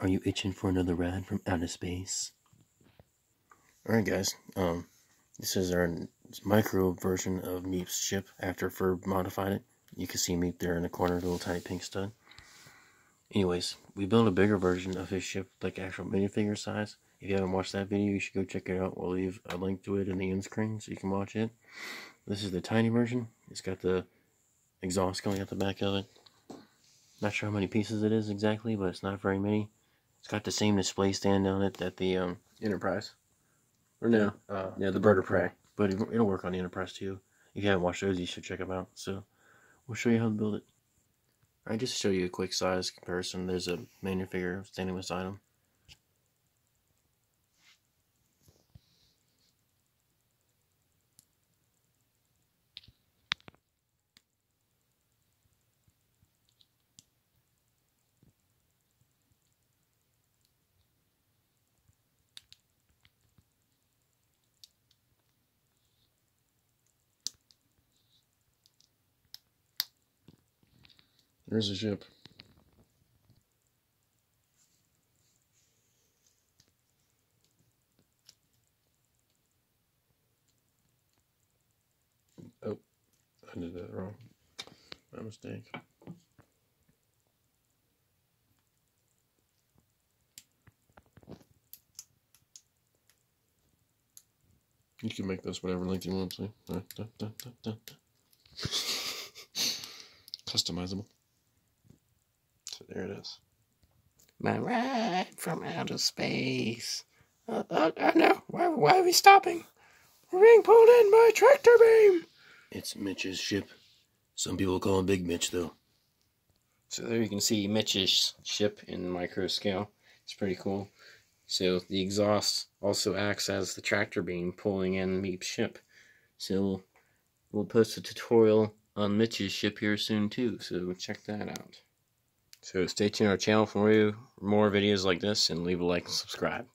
Are you itching for another ride from outer space? Alright guys, um, this is our micro version of Meap's ship after Ferb modified it. You can see Meap there in the corner, little tiny pink stud. Anyways, we built a bigger version of his ship, like actual minifigure size. If you haven't watched that video, you should go check it out. We'll leave a link to it in the end screen so you can watch it. This is the tiny version. It's got the exhaust going out the back of it. Not sure how many pieces it is exactly, but it's not very many. It's got the same display stand on it that the um, Enterprise. Or no, uh, yeah, the Bird of Prey. But it'll work on the Enterprise too. If you haven't watched those, you should check them out. So, we'll show you how to build it. Alright, just to show you a quick size comparison. There's a minifigure standing beside him. There's a ship. Oh, I did that wrong. My mistake. You can make this whatever length you want to. Customizable. So there it is. My ride from outer space. Uh, uh, uh, no, why, why are we stopping? We're being pulled in by a tractor beam. It's Mitch's ship. Some people call him Big Mitch, though. So there you can see Mitch's ship in micro scale. It's pretty cool. So the exhaust also acts as the tractor beam pulling in Meap's ship. So we'll post a tutorial on Mitch's ship here soon too, so check that out. So stay tuned to our channel for more videos like this and leave a like and subscribe.